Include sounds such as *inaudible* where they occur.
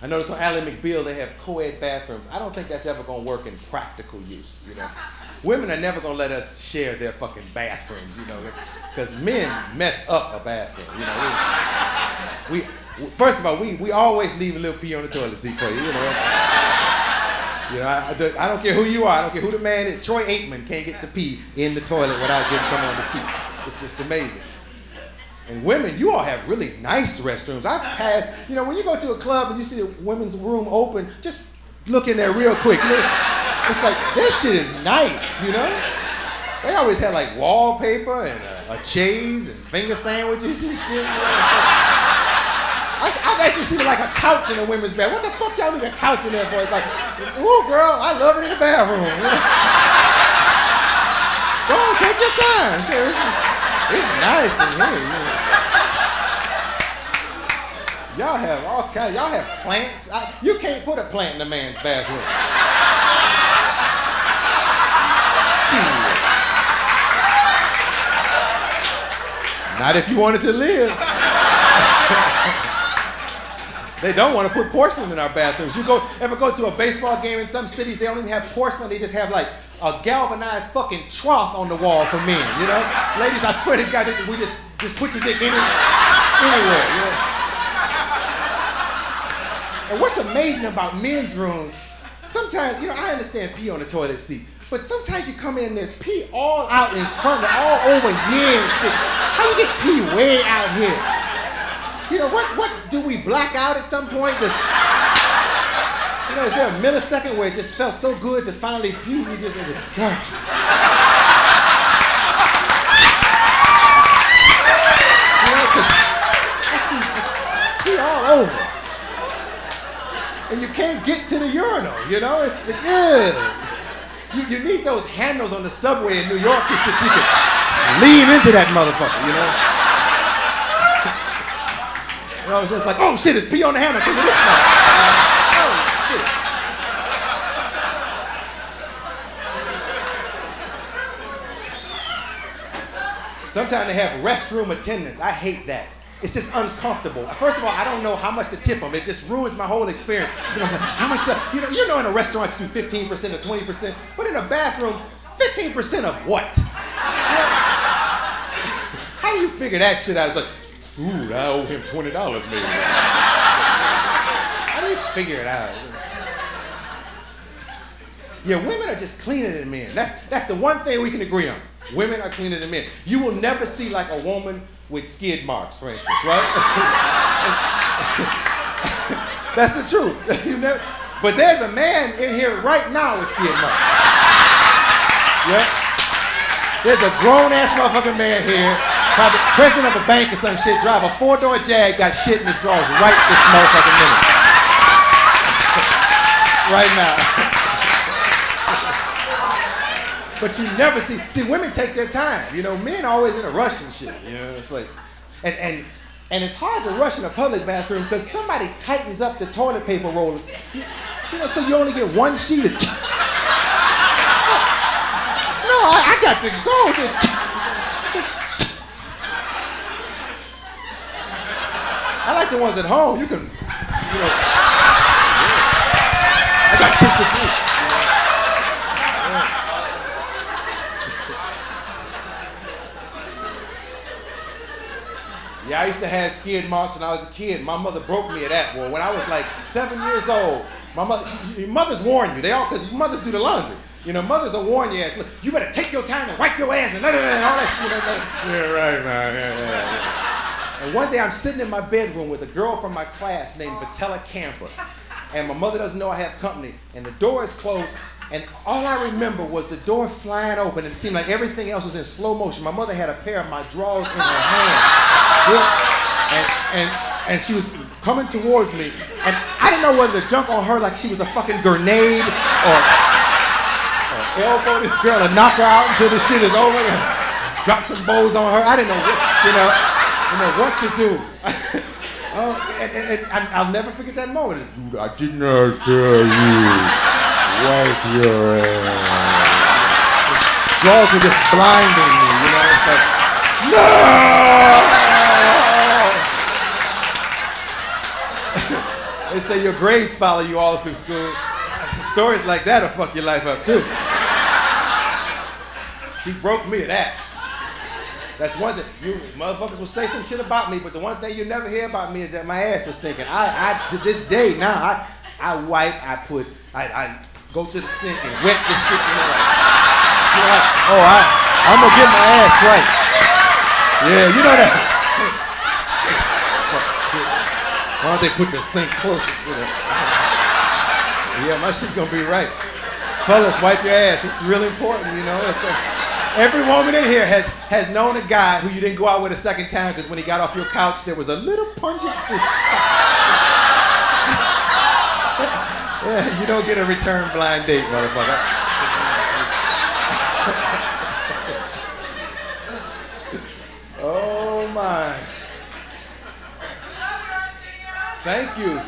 I noticed on Ally McBeal they have co-ed bathrooms. I don't think that's ever gonna work in practical use, you know. Women are never gonna let us share their fucking bathrooms, you know, because men mess up a bathroom, you know. We, we, first of all, we, we always leave a little pee on the toilet seat for you, you know. You know, I, I, I don't care who you are. I don't care who the man is. Troy Aikman can't get the pee in the toilet without getting someone on the seat. It's just amazing. And women, you all have really nice restrooms. I've passed, you know, when you go to a club and you see a women's room open, just look in there real quick. It's like, this shit is nice, you know? They always had like wallpaper and a, a cheese and finger sandwiches and shit. You know? I, have actually seen like a couch in a women's bathroom. What the fuck y'all need a couch in there for? It's like, ooh, girl, I love it in the bathroom. *laughs* Go on, take your time. It's, nice in here. Y'all have all kinds. Y'all have plants. I, you can't put a plant in a man's bathroom. Not if you wanted to live. *laughs* They don't want to put porcelain in our bathrooms. You go ever go to a baseball game in some cities, they don't even have porcelain. They just have like a galvanized fucking trough on the wall for men. You know, ladies, I swear to God, we just just put your dick any, anywhere. You know? And what's amazing about men's rooms, sometimes you know I understand pee on the toilet seat. But sometimes you come in, there's pee all out in front, of all over here and shit. How you get pee way out here? You know, what, what do we black out at some point? Does, you know, is there a millisecond where it just felt so good to finally pee? You just, just you know, cause I see just pee all over. And you can't get to the urinal, you know? It's good. You, you need those handles on the subway in New York so you can lean into that motherfucker, you know? And I was just like, oh shit, it's pee on the smell. oh shit. Sometimes they have restroom attendants. I hate that. It's just uncomfortable. First of all, I don't know how much to tip them. It just ruins my whole experience. You know, how much to, you know, you know in a restaurant you do 15% or 20%, but in a bathroom, 15% of what? *laughs* how do you figure that shit out? It's like, Ooh, I owe him $20 maybe. How do you figure it out? Yeah, women are just cleaner than men. That's, that's the one thing we can agree on. Women are cleaner than men. You will never see like a woman with skid marks, for instance, right? *laughs* that's the truth. *laughs* you never, but there's a man in here right now with skid marks. Yeah. There's a grown ass motherfucking man here Probably president of a bank or some shit drive a four door Jag, got shit in his drawers right this motherfucking minute. *laughs* right now. But you never see, see, women take their time. You know, men always in a rush and shit. You know, it's like, and, and, and it's hard to rush in a public bathroom because somebody tightens up the toilet paper roll. You, know, so you only get one sheet of. no, I, I got to go. I like the ones at home. You can, you know. I got shit to do. Yeah, I used to have skid marks when I was a kid. My mother broke me of that. Well, when I was like seven years old, my mother, mothers warn you. They all, because mothers do the laundry. You know, mothers will warn you. Look, you better take your time and wipe your ass and, all that. shit. You know, *laughs* yeah, right, man. Yeah, yeah, yeah. And one day I'm sitting in my bedroom with a girl from my class named Vitella Camper. And my mother doesn't know I have company. And the door is closed. And all I remember was the door flying open. And it seemed like everything else was in slow motion. My mother had a pair of my drawers in her hand. And, and, and she was coming towards me. And I didn't know whether to jump on her like she was a fucking grenade or, or elbow this girl and knock her out until the shit is over. And drop some bows on her. I didn't know what, you know you know what to do. *laughs* oh, and, and, and, I'll never forget that moment. Dude, I did not tell you. Wipe your ass. Jaws were just blinding me, you know. It's like, no! They say your grades follow you all through school. Stories like that'll fuck your life up too. She broke me of that. That's one thing. You motherfuckers will say some shit about me, but the one thing you never hear about me is that my ass was stinking. I, I to this day now, I, I wipe, I put, I, I go to the sink and wet this shit. You know, like, oh, I, I'm gonna get my ass right. Yeah, you know that. Why don't they put the sink closer? You know? Yeah, my shit's gonna be right. Fellas, wipe your ass. It's really important, you know. A, Every woman in here has, has known a guy who you didn't go out with a second time because when he got off your couch, there was a little pungent. *laughs* yeah, you don't get a return blind date, motherfucker. oh my. Thank you.